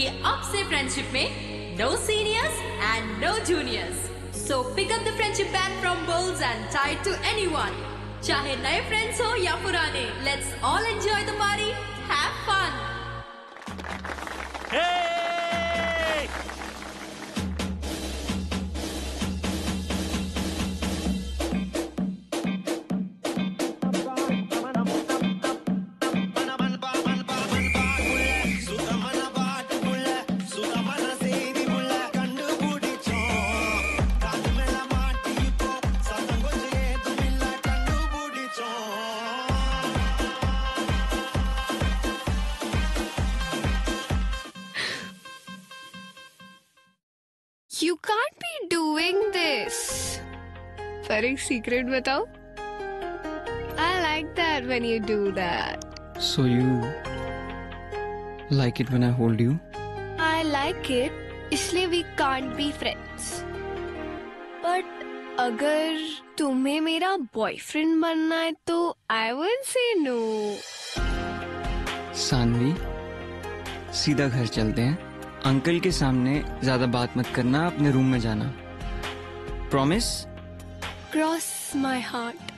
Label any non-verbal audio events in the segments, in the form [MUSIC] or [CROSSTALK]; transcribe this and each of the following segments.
कि अब से फ्रेंडशिप में no seniors and no juniors so pick up the friendship band from bowls and tied to anyone चाहे नए फ्रेंड्स हो या पुराने let's all enjoy the party have fun You can't be doing this. पर एक secret बताओ I like that when you do that. So you like it when I hold you? I like it. इसलिए we can't be friends. But अगर तुम्हें मेरा boyfriend बनना है तो I will say no. Saanvi सीधा घर चलते हैं अंकल के सामने ज़्यादा बात मत करना अपने रूम में जाना। Promise cross my heart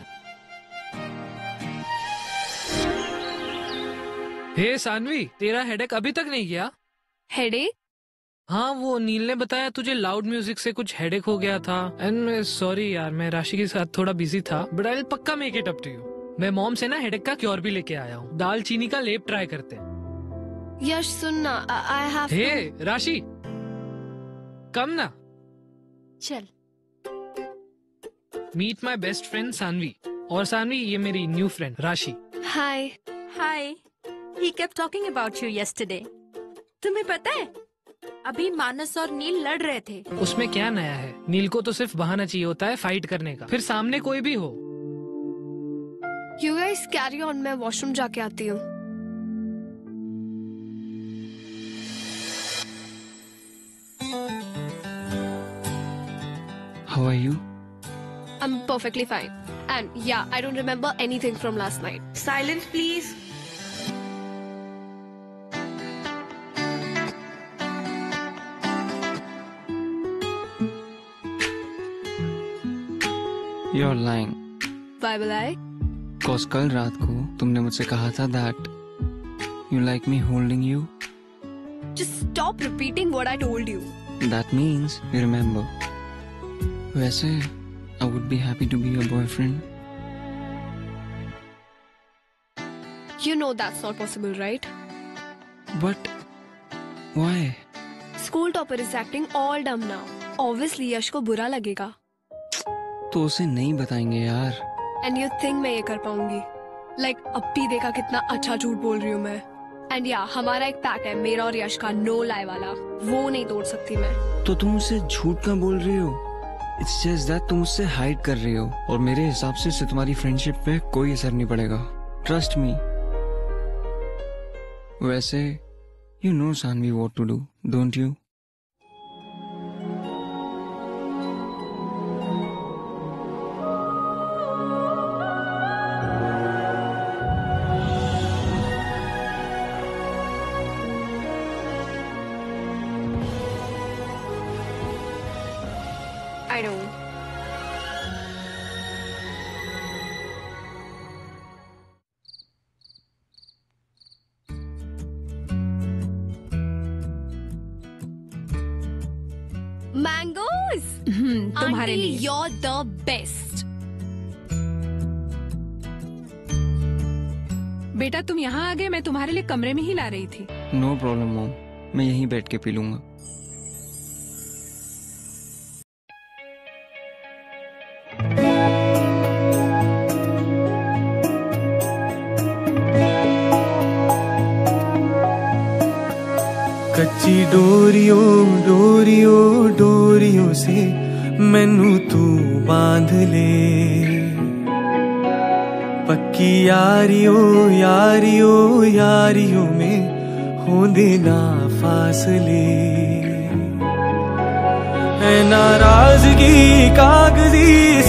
hey Sanvi तेरा हेडेक अभी तक नहीं गया? Headache? हाँ वो नील ने बताया तुझे लाउड म्यूज़िक से कुछ हेडेक हो गया था। एंड सॉरी यार मैं राशि के साथ थोड़ा बिज़ी था बट आई पक्का make it up to you मैं मॉम से ना हेडेक का क्योर भी लेके आया हूँ। दाल चीनी का लेप ट्राई करते हैं। यश सुनना have to. हे राशि। कम ना। चल। Meet my best friend Sanvi और सानवी ये मेरी new friend Rashi. Hi. Hi he kept talking about you yesterday तुम्हें पता है अभी मानस और नील लड़ रहे थे। उसमें क्या नया है? नील को तो सिर्फ़ बहाना चाहिए होता है फाइट करने का। फिर सामने कोई भी हो। You guys carry on. मैं वॉशरूम जाके आती हूँ. How are you? I'm perfectly fine. And yeah, I don't remember anything from last night. Silence, please. You're lying. Why will I? Cause कल रात को तुमने मुझसे कहा था that you like me holding you. Just stop repeating what I told you. That means you remember. वैसे I would be happy to be your boyfriend You know that's not possible, right? But why School topper is acting all dumb now. Obviously, Yash को बुरा लगेगा. तो उसे नहीं बताएँगे यार and you think मैं ये कर पाऊँगी? लाइक Like अब भी देखा कितना अच्छा झूठ बोल रही हूँ मैं. And yeah, हमारा एक पैक है मेरा और यश का नो लाई वाला. वो नहीं तोड़ सकती मैं. तो तुम उसे झूठ क्यों बोल रही हो इट्स जस्ट दैट तुम उससे हाइड कर रही हो और मेरे हिसाब से इससे तुम्हारी फ्रेंडशिप पे कोई असर नहीं पड़ेगा। ट्रस्ट मी वैसे you know Sanvi what to do don't you I don't. Mangoes! तुम्हारे लिए you're the best. बेटा तुम यहाँ आ गए मैं तुम्हारे लिए कमरे में ही ला रही थी नो प्रॉब्लम मॉम मैं यहीं बैठ के पी लूँगा की डोरियो डोरियो, डोरियों से मैनू तू बाँध ले। पक्की यारियों यारियों यारियों में हो देना फासले। नाराज़गी, कागज़ी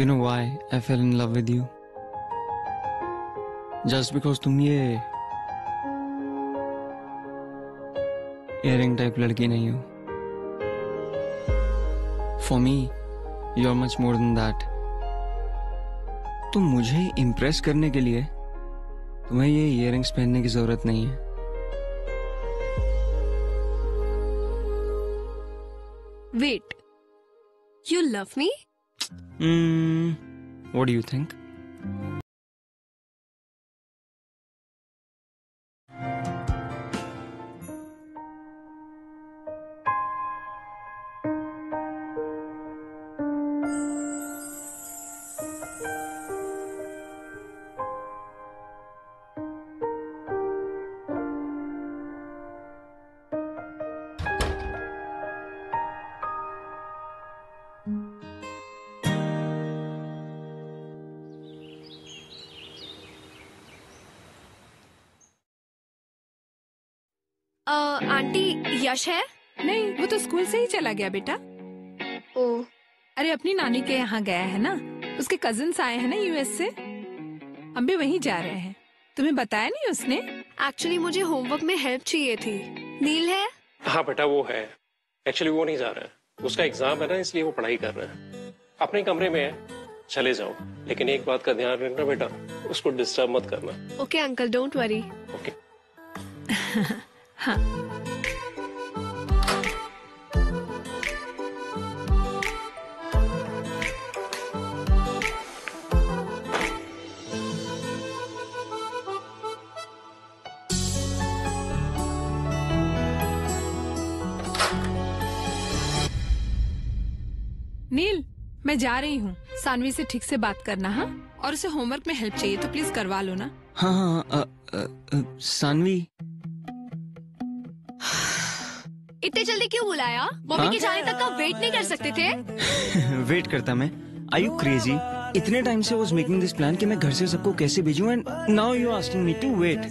you know why I fell in love with you just because तुम ये इयरिंग टाइप लड़की नहीं हो। For me you much more than that तुम मुझे इंप्रेस करने के लिए तुम्हें ये इयर रिंग्स पहनने की ज़रूरत नहीं है। Wait you love me Hmm, what do you think? Aunty Yash है? नहीं वो तो स्कूल से ही चला गया बेटा। ओ। अरे अपनी नानी के यहाँ गया है ना? उसके कजिन्स आए हैं ना यूएस से? हम भी वहीं जा रहे हैं। तुम्हें बताया नहीं उसने? एक्चुअली मुझे होमवर्क में हेल्प चाहिए थी। नील है? हाँ बेटा वो है। एक्चुअली वो नहीं जा रहा है। उसका एग्ज़ाम है ना इसलिए वो पढ़ाई कर रहा है। अपने कमरे में है। चले जाओ। लेकिन एक बात का ध्यान रखना बेटा उसको डिस्टर्ब मत करना। Okay uncle don't worry okay हाँ। नील मैं जा रही हूँ। सानवी से ठीक से बात करना हाँ? और उसे होमवर्क में हेल्प चाहिए तो प्लीज़ करवा लो ना। हाँ हाँ अ, सानवी? इतने जल्दी क्यों बुलाया? मम्मी? के जाने तक का वेट नहीं कर सकते थे। [LAUGHS] वेट करता मैं। आई यू क्रेजी इतने टाइम से वाज मेकिंग दिस प्लान कि मैं घर से सबको कैसे भेजूं and now you asking me to wait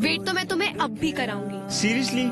wait तो मैं तुम्हें अब भी कराऊँगी। Seriously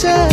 teacher